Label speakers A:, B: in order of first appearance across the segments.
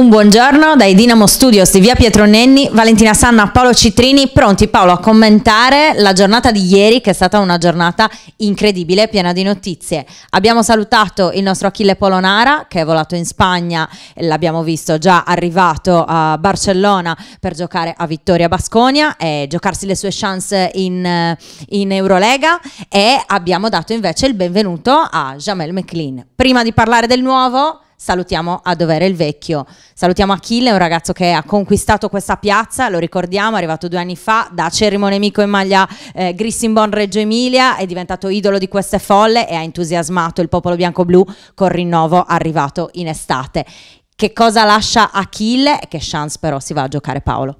A: Un buongiorno dai Dinamo Studios di via Pietro Nenni, Valentina Sanna, Paolo Citrini, pronti Paolo a commentare la giornata di ieri che è stata una giornata incredibile, piena di notizie. Abbiamo salutato il nostro Achille Polonara che è volato in Spagna, l'abbiamo visto già arrivato a Barcellona per giocare a Vittoria Basconia e giocarsi le sue chance in, in Eurolega e abbiamo dato invece il benvenuto a Jamel McLean. Prima di parlare del nuovo salutiamo a dovere il vecchio. Salutiamo Achille, un ragazzo che ha conquistato questa piazza, lo ricordiamo, è arrivato due anni fa da acerrimo nemico in maglia eh, Grissimbon Reggio Emilia, è diventato idolo di queste folle e ha entusiasmato il popolo bianco-blu col rinnovo arrivato in estate. Che cosa lascia Achille e che chance però si va a giocare Paolo?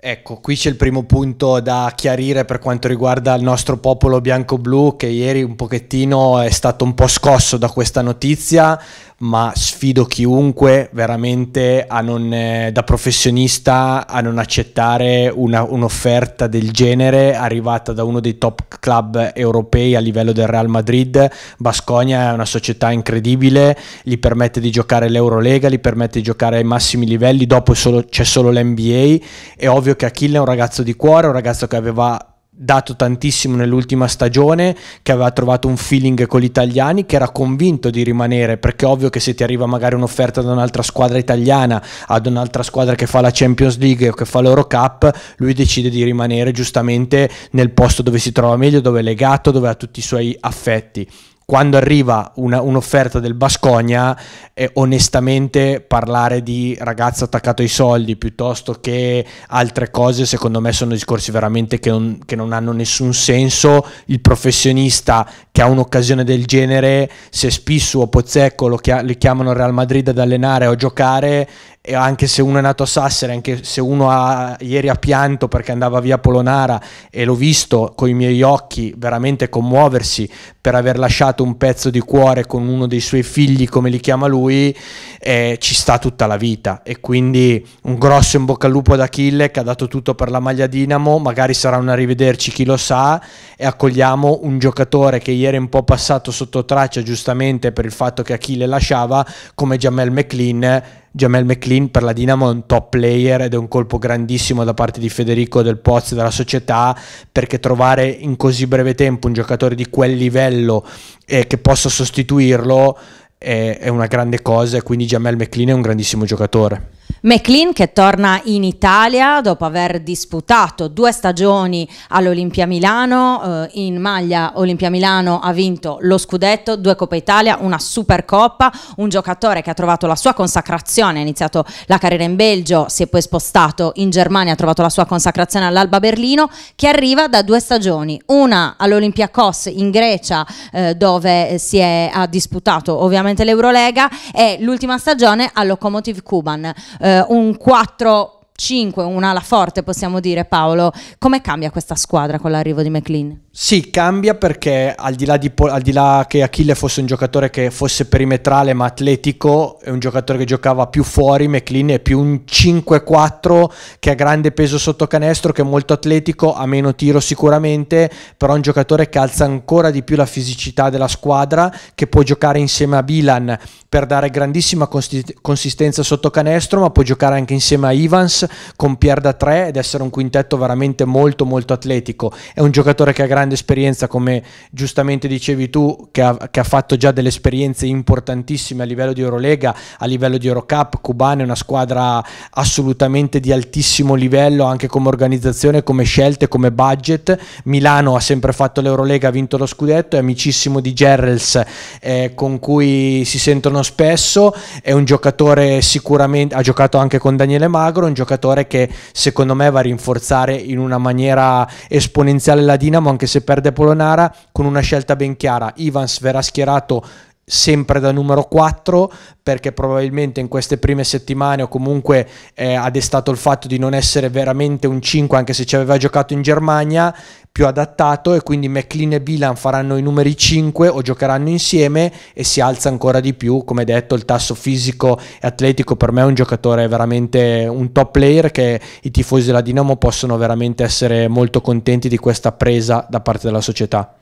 B: Ecco, qui c'è il primo punto da chiarire per quanto riguarda il nostro popolo bianco-blu che ieri un pochettino è stato un po' scosso da questa notizia, ma sfido chiunque veramente non, eh, da professionista a non accettare una, un'offerta del genere arrivata da uno dei top club europei a livello del Real Madrid. Basconia è una società incredibile, gli permette di giocare l'Eurolega, gli permette di giocare ai massimi livelli, dopo solo, c'è solo l'NBA. È ovvio che Achille è un ragazzo di cuore, un ragazzo che aveva dato tantissimo nell'ultima stagione, che aveva trovato un feeling con gli italiani, che era convinto di rimanere, perché ovvio che se ti arriva magari un'offerta da un'altra squadra italiana, ad un'altra squadra che fa la Champions League o che fa l'Eurocup, lui decide di rimanere giustamente nel posto dove si trova meglio, dove è legato, dove ha tutti i suoi affetti quando arriva una, un'offerta del Bascogna, eh, onestamente parlare di ragazzo attaccato ai soldi piuttosto che altre cose, secondo me sono discorsi veramente che non, che non hanno nessun senso. Il professionista che ha un'occasione del genere, se Spissu o Pozzecco lo, chia- li chiamano Real Madrid ad allenare o giocare, e anche se uno è nato a Sassari, anche se uno ha, ieri ha pianto perché andava via Polonara e l'ho visto con i miei occhi veramente commuoversi per aver lasciato un pezzo di cuore con uno dei suoi figli, come li chiama lui, eh, ci sta tutta la vita. E quindi un grosso in bocca al lupo ad Achille che ha dato tutto per la maglia Dinamo, magari sarà un arrivederci chi lo sa, e accogliamo un giocatore che ieri è un po' passato sotto traccia giustamente per il fatto che Achille lasciava, come Jamel McLean Jamel McLean per la Dinamo è un top player ed è un colpo grandissimo da parte di Federico del Pozzo e della società perché trovare in così breve tempo un giocatore di quel livello eh, che possa sostituirlo è, è una grande cosa e quindi Jamel McLean è un grandissimo giocatore.
A: McLean che torna in Italia dopo aver disputato due stagioni all'Olimpia Milano, eh, in maglia Olimpia Milano ha vinto lo scudetto, due Coppa Italia, una Supercoppa, un giocatore che ha trovato la sua consacrazione, ha iniziato la carriera in Belgio, si è poi spostato in Germania, ha trovato la sua consacrazione all'Alba Berlino, che arriva da due stagioni, una all'Olympiakos in Grecia eh, dove si è, ha disputato ovviamente l'Eurolega e l'ultima stagione al Lokomotiv Kuban. Eh, un 4 5, un'ala forte possiamo dire Paolo, come cambia questa squadra con l'arrivo di McLean?
B: Sì, cambia perché al di, là di, al di là che Achille fosse un giocatore che fosse perimetrale ma atletico, è un giocatore che giocava più fuori, McLean è più un 5-4 che ha grande peso sotto canestro, che è molto atletico, ha meno tiro sicuramente, però è un giocatore che alza ancora di più la fisicità della squadra, che può giocare insieme a Bilan per dare grandissima consistenza sotto canestro, ma può giocare anche insieme a Evans con Pierre da 3 ed essere un quintetto veramente molto molto atletico. È un giocatore che ha grande grande esperienza, come giustamente dicevi tu, che ha, che ha, fatto già delle esperienze importantissime a livello di Eurolega, a livello di Eurocup. Cubane è una squadra assolutamente di altissimo livello, anche come organizzazione, come scelte, come budget. Milano ha sempre fatto l'Eurolega, ha vinto lo scudetto, è amicissimo di Gerrels, eh, con cui si sentono spesso. È un giocatore sicuramente, ha giocato anche con Daniele Magro, un giocatore che secondo me va a rinforzare in una maniera esponenziale la Dinamo, anche se se perde Polonara con una scelta ben chiara. Ivans verrà schierato sempre da numero 4 perché probabilmente in queste prime settimane o comunque eh, ha destato il fatto di non essere veramente un 5 anche se ci aveva giocato in Germania più adattato e quindi McLean e Bilan faranno i numeri 5 o giocheranno insieme e si alza ancora di più. Come detto il tasso fisico e atletico per me è un giocatore veramente un top player che i tifosi della Dinamo possono veramente essere molto contenti di questa presa da parte della società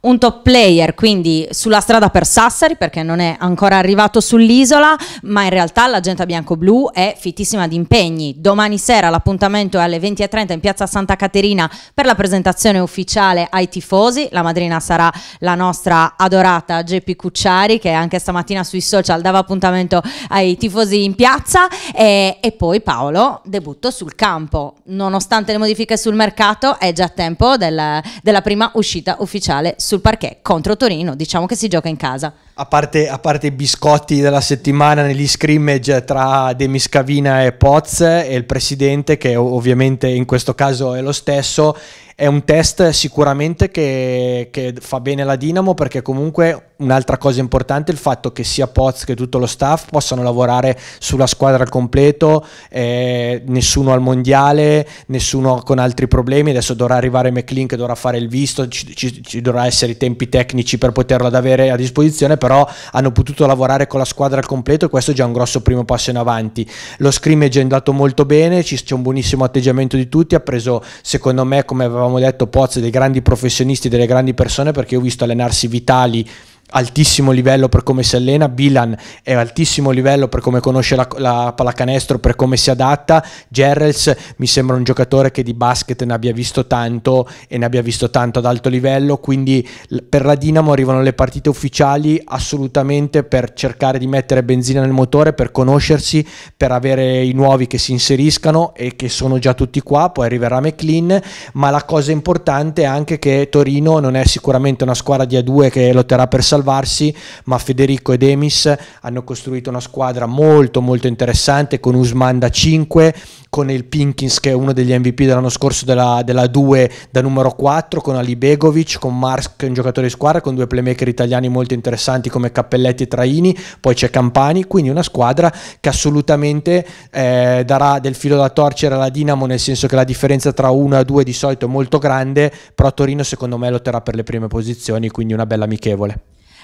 A: un top player, quindi sulla strada per Sassari, perché non è ancora arrivato sull'isola, ma in realtà l'agenda bianco-blu è fittissima di impegni. Domani sera l'appuntamento è alle 20.30 in piazza Santa Caterina per la presentazione ufficiale ai tifosi. La madrina sarà la nostra adorata Geppi Cucciari, che anche stamattina sui social dava appuntamento ai tifosi in piazza. E, e poi Paolo, debutto sul campo. Nonostante le modifiche sul mercato, è già tempo del, della prima uscita ufficiale sul parquet contro Torino, diciamo che si gioca in casa.
B: A parte, a parte i biscotti della settimana negli scrimmage tra Demis Cavina e Poz e il presidente, che ovviamente in questo caso è lo stesso, è un test sicuramente che, che, fa bene la Dinamo perché comunque un'altra cosa importante è il fatto che sia Poz che tutto lo staff possano lavorare sulla squadra al completo, eh, nessuno al mondiale, nessuno con altri problemi, adesso dovrà arrivare McLean che dovrà fare il visto, ci, ci, ci dovrà essere i tempi tecnici per poterlo avere a disposizione, però hanno potuto lavorare con la squadra al completo e questo è già un grosso primo passo in avanti. Lo scrimmage è andato molto bene, c'è un buonissimo atteggiamento di tutti, ha preso secondo me come avevamo detto Pozzi dei grandi professionisti, delle grandi persone perché ho visto allenarsi Vitali altissimo livello per come si allena, Bilan è altissimo livello per come conosce la, la pallacanestro, per come si adatta, Gerrels mi sembra un giocatore che di basket ne abbia visto tanto e ne abbia visto tanto ad alto livello, quindi per la Dinamo arrivano le partite ufficiali assolutamente per cercare di mettere benzina nel motore, per conoscersi, per avere i nuovi che si inseriscano e che sono già tutti qua, poi arriverà McLean, ma la cosa importante è anche che Torino non è sicuramente una squadra di A2 che lotterà per salire salvarsi, ma Federico ed Emis hanno costruito una squadra molto molto interessante con Usman da 5, con il Pinkins che è uno degli MVP dell'anno scorso della, della 2 da numero 4, con Ali Begovic, con Mars che è un giocatore di squadra, con due playmaker italiani molto interessanti come Cappelletti e Traini, poi c'è Campani, quindi una squadra che assolutamente eh, darà del filo da torcere alla Dinamo, nel senso che la differenza tra 1 e 2 di solito è molto grande, però Torino secondo me lotterà per le prime posizioni, quindi una bella amichevole.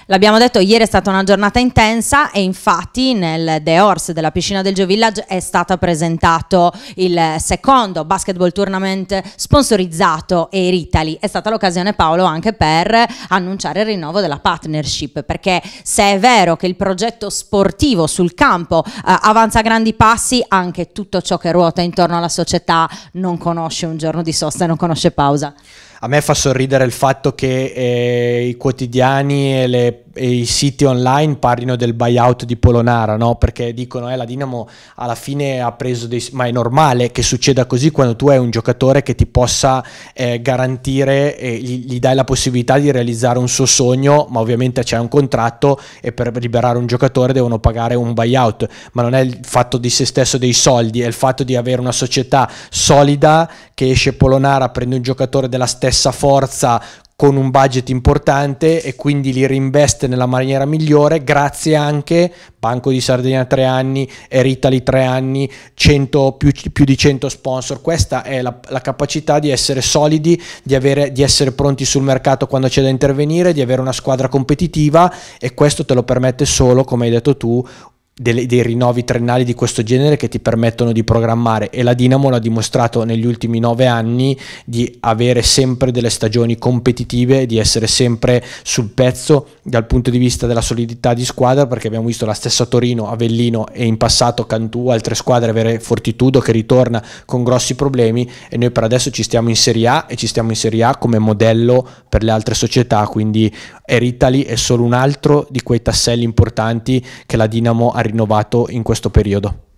A: L'abbiamo detto, ieri è stata una giornata intensa e infatti nel The Horse della piscina del Geo Village è stato presentato il secondo basketball tournament sponsorizzato Air Italy. È stata l'occasione Paolo anche per annunciare il rinnovo della partnership perché se è vero che il progetto sportivo sul campo eh, avanza grandi passi, anche tutto ciò che ruota intorno alla società non conosce un giorno di sosta e non conosce pausa.
B: A me fa sorridere il fatto che eh, i quotidiani e le i siti online parlino del buyout di Polonara, no? perché dicono eh, la Dinamo alla fine ha preso dei... ma è normale che succeda così quando tu hai un giocatore che ti possa eh, garantire e gli, gli, dai la possibilità di realizzare un suo sogno, ma ovviamente c'è un contratto e per liberare un giocatore devono pagare un buyout, ma non è il fatto di se stesso dei soldi, è il fatto di avere una società solida che esce Polonara, prende un giocatore della stessa forza con un budget importante e quindi li reinveste nella maniera migliore grazie anche Banco di Sardegna 3 anni, Air Italy 3 anni, 100, più, più, di 100 sponsor. Questa è la, la capacità di essere solidi, di, avere, di essere pronti sul mercato quando c'è da intervenire, di avere una squadra competitiva e questo te lo permette solo, come hai detto tu, delle, dei rinnovi triennali di questo genere che ti permettono di programmare. E la Dinamo l'ha dimostrato negli ultimi nove anni di avere sempre delle stagioni competitive, di essere sempre sul pezzo dal punto di vista della solidità di squadra perché abbiamo visto la stessa Torino, Avellino e in passato Cantù, altre squadre avere Fortitudo che ritorna con grossi problemi. E noi per adesso ci stiamo in Serie A e ci stiamo in Serie A come modello per le altre società. Quindi Air Italy è solo un altro di quei tasselli importanti che la Dinamo ha rinnovato in questo periodo.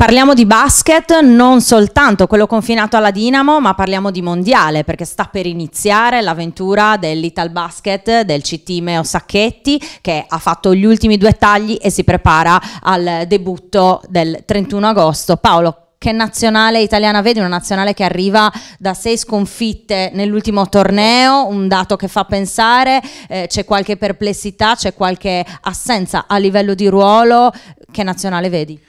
A: Parliamo di basket, non soltanto quello confinato alla Dinamo, ma parliamo di mondiale perché sta per iniziare l'avventura dell'Ital Basket del CT Meo Sacchetti che ha fatto gli ultimi due tagli e si prepara al debutto del 31 agosto. Paolo, che nazionale italiana vedi? Una nazionale che arriva da sei sconfitte nell'ultimo torneo, un dato che fa pensare, eh, c'è qualche perplessità, c'è qualche assenza a livello di ruolo. Che nazionale vedi?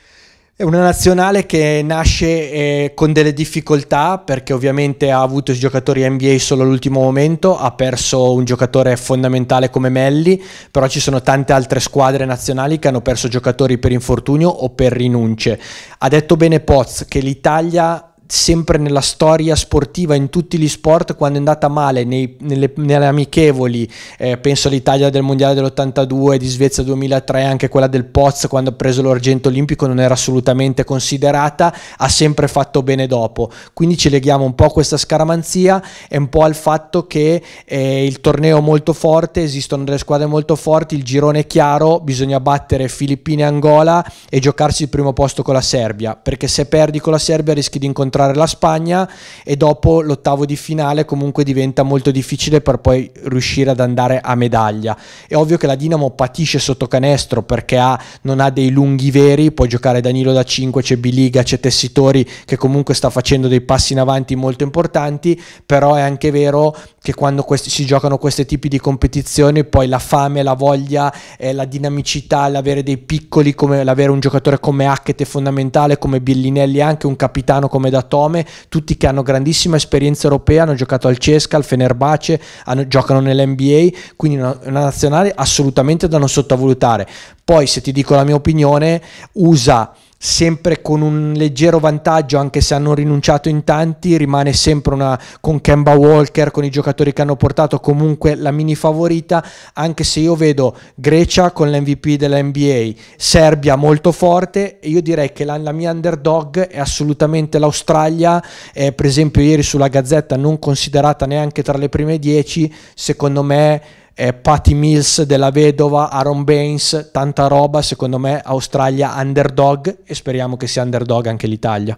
B: È una nazionale che nasce eh, con delle difficoltà perché ovviamente ha avuto i giocatori NBA solo all'ultimo momento, ha perso un giocatore fondamentale come Melli, però ci sono tante altre squadre nazionali che hanno perso giocatori per infortunio o per rinunce. Ha detto bene Poz che l'Italia sempre nella storia sportiva in tutti gli sport quando è andata male nei, nelle, nelle, amichevoli eh, penso all'Italia del mondiale dell'82 di Svezia 2003 anche quella del Poz quando ha preso l'argento olimpico non era assolutamente considerata ha sempre fatto bene dopo. Quindi ci leghiamo un po' a questa scaramanzia e un po' al fatto che eh, il torneo è molto forte esistono delle squadre molto forti il girone è chiaro bisogna battere Filippine e Angola e giocarsi il primo posto con la Serbia perché se perdi con la Serbia rischi di incontrare incontrare la Spagna e dopo l'ottavo di finale comunque diventa molto difficile per poi riuscire ad andare a medaglia. È ovvio che la Dinamo patisce sotto canestro perché ha, non ha dei lunghi veri, può giocare Danilo da 5, c'è Biliga, c'è Tessitori che comunque sta facendo dei passi in avanti molto importanti, però è anche vero che quando questi, si giocano questi tipi di competizioni poi la fame, la voglia, eh, la dinamicità, l'avere dei piccoli, come l'avere un giocatore come Hackett è fondamentale, come Billinelli anche un capitano come Datome, tutti che hanno grandissima esperienza europea, hanno giocato al Cesca, al Fenerbace, hanno, giocano nell'NBA, quindi una, una nazionale assolutamente da non sottovalutare. Poi se ti dico la mia opinione, usa sempre con un leggero vantaggio, anche se hanno rinunciato in tanti, rimane sempre una con Kemba Walker, con i giocatori che hanno portato comunque la mini favorita, anche se io vedo Grecia con l'MVP della NBA, Serbia molto forte, e io direi che la, la mia underdog è assolutamente l'Australia, eh, per esempio ieri sulla Gazzetta non considerata neanche tra le prime 10, secondo me eh, Patty Mills della vedova, Aaron Baines, tanta roba, secondo me Australia underdog e speriamo che sia underdog anche l'Italia.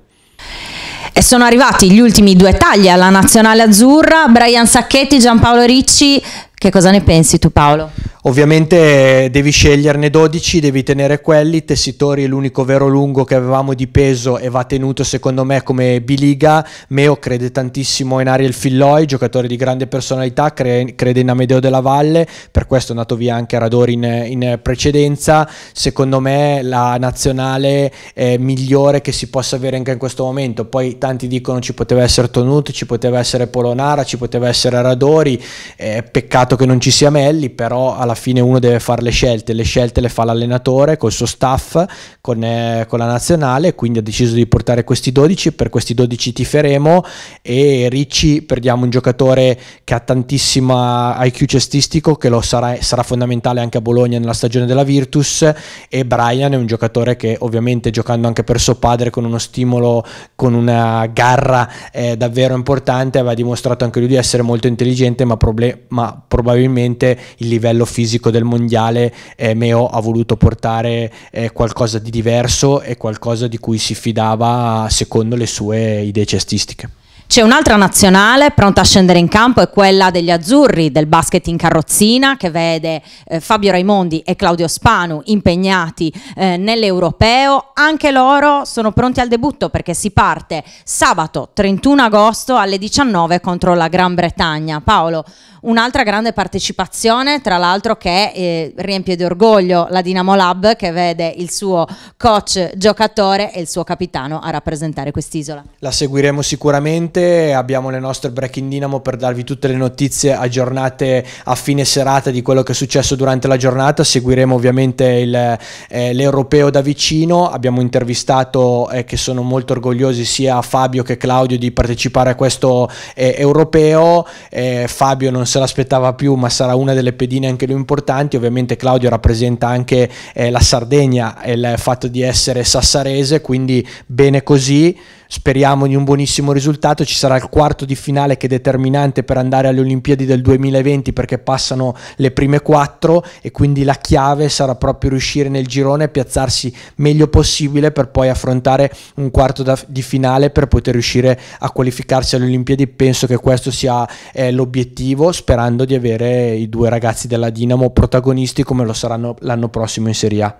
A: E sono arrivati gli ultimi due tagli alla nazionale azzurra, Brian Sacchetti, Giampaolo Ricci, che cosa ne pensi tu Paolo?
B: Ovviamente devi sceglierne 12, devi tenere quelli, Tessitori è l'unico vero lungo che avevamo di peso e va tenuto secondo me come biliga, Meo crede tantissimo in Ariel Filloi, giocatore di grande personalità, crede in Amedeo della Valle, per questo è andato via anche Radori in, in precedenza, secondo me la nazionale migliore che si possa avere anche in questo momento, poi tanti dicono ci poteva essere Tonut, ci poteva essere Polonara, ci poteva essere Radori, eh, peccato che non ci sia Melli, però alla alla fine uno deve fare le scelte, le scelte le fa l'allenatore col suo staff, con, eh, con la nazionale, quindi ha deciso di portare questi 12, per questi 12 tiferemo e Ricci perdiamo un giocatore che ha tantissima IQ cestistico, che lo sarà, sarà fondamentale anche a Bologna nella stagione della Virtus e Brian è un giocatore che ovviamente giocando anche per suo padre con uno stimolo, con una garra eh, davvero importante, aveva dimostrato anche lui di essere molto intelligente, ma, proble- ma probabilmente il livello fisico fisico del mondiale eh, Meo ha voluto portare eh, qualcosa di diverso e qualcosa di cui si fidava secondo le sue idee cestistiche.
A: C'è un'altra nazionale pronta a scendere in campo, è quella degli azzurri del basket in carrozzina che vede eh, Fabio Raimondi e Claudio Spanu impegnati eh, nell'europeo. Anche loro sono pronti al debutto perché si parte sabato 31 agosto alle 19 contro la Gran Bretagna. Paolo, un'altra grande partecipazione, tra l'altro che eh, riempie di orgoglio la Dinamo Lab che vede il suo coach giocatore e il suo capitano a rappresentare quest'isola.
B: La seguiremo sicuramente, abbiamo le nostre Breaking Dinamo per darvi tutte le notizie aggiornate a fine serata di quello che è successo durante la giornata, seguiremo ovviamente il, eh, l'europeo da vicino, abbiamo intervistato eh, che sono molto orgogliosi sia Fabio che Claudio di partecipare a questo eh, europeo, eh, Fabio non se l'aspettava più, ma sarà una delle pedine anche più importanti. Ovviamente Claudio rappresenta anche eh, la Sardegna e il fatto di essere sassarese, quindi bene così. Speriamo di un buonissimo risultato. Ci sarà il quarto di finale che è determinante per andare alle Olimpiadi del 2020 perché passano le prime quattro e quindi la chiave sarà proprio riuscire nel girone a piazzarsi meglio possibile per poi affrontare un quarto da, di finale per poter riuscire a qualificarsi alle Olimpiadi. Penso che questo sia eh, l'obiettivo, sperando di avere i due ragazzi della Dinamo protagonisti come lo saranno l'anno prossimo in Serie A.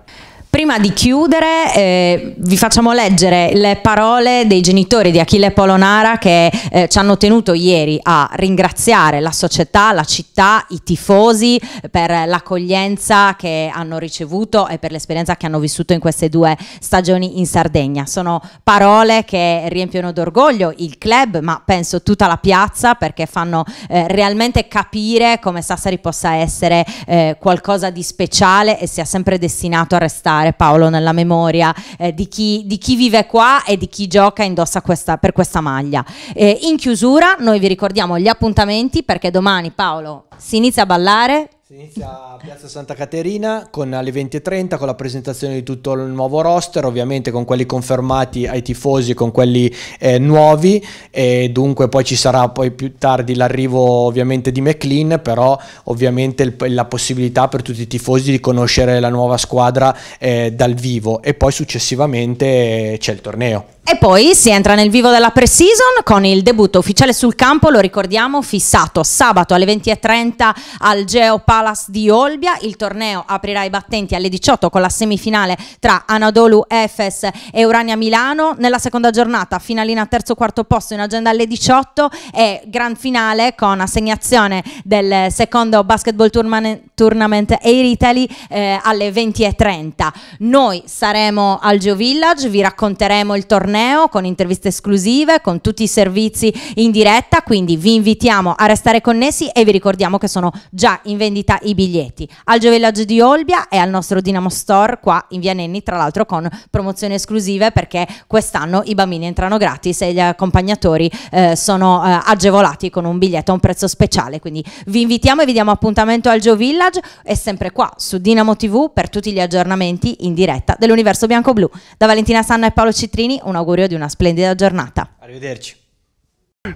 A: Prima di chiudere eh, vi facciamo leggere le parole dei genitori di Achille Polonara che eh, ci hanno tenuto ieri a ringraziare la società, la città, i tifosi per l'accoglienza che hanno ricevuto e per l'esperienza che hanno vissuto in queste due stagioni in Sardegna. Sono parole che riempiono d'orgoglio il club, ma penso tutta la piazza perché fanno eh, realmente capire come Sassari possa essere eh, qualcosa di speciale e sia sempre destinato a restare restare Paolo nella memoria eh, di, chi, di, chi, vive qua e di chi gioca e indossa questa, per questa maglia. Eh, in chiusura noi vi ricordiamo gli appuntamenti perché domani Paolo si inizia a ballare
B: si inizia a Piazza Santa Caterina con alle 20.30 con la presentazione di tutto il nuovo roster, ovviamente con quelli confermati ai tifosi con quelli eh, nuovi e dunque poi ci sarà poi più tardi l'arrivo ovviamente di McLean, però ovviamente il, la possibilità per tutti i tifosi di conoscere la nuova squadra eh, dal vivo e poi successivamente eh, c'è il torneo.
A: E poi si entra nel vivo della pre-season con il debutto ufficiale sul campo, lo ricordiamo, fissato sabato alle 20.30 al Geo Palace di Olbia. Il torneo aprirà i battenti alle 18 con la semifinale tra Anadolu Efes e Urania Milano. Nella seconda giornata, finalina terzo quarto posto in agenda alle 18 e gran finale con assegnazione del secondo basketball tournament Air Italy eh, alle 20.30. Noi saremo al Geo Village, vi racconteremo il torneo con interviste esclusive, con tutti i servizi in diretta, quindi vi invitiamo a restare connessi e vi ricordiamo che sono già in vendita i biglietti al Giovillaggio di Olbia e al nostro Dinamo Store qua in Via Nenni, tra l'altro con promozioni esclusive perché quest'anno i bambini entrano gratis e gli accompagnatori eh, sono eh, agevolati con un biglietto a un prezzo speciale, quindi vi invitiamo e vi diamo appuntamento al Geo Village e sempre qua su Dinamo TV per tutti gli aggiornamenti in diretta dell'Universo Bianco-Blu. Da Valentina Sanna e Paolo Citrini, un augurio di una splendida giornata.
B: Arrivederci.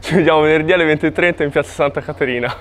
C: Ci vediamo venerdì alle 20.30 in piazza Santa Caterina.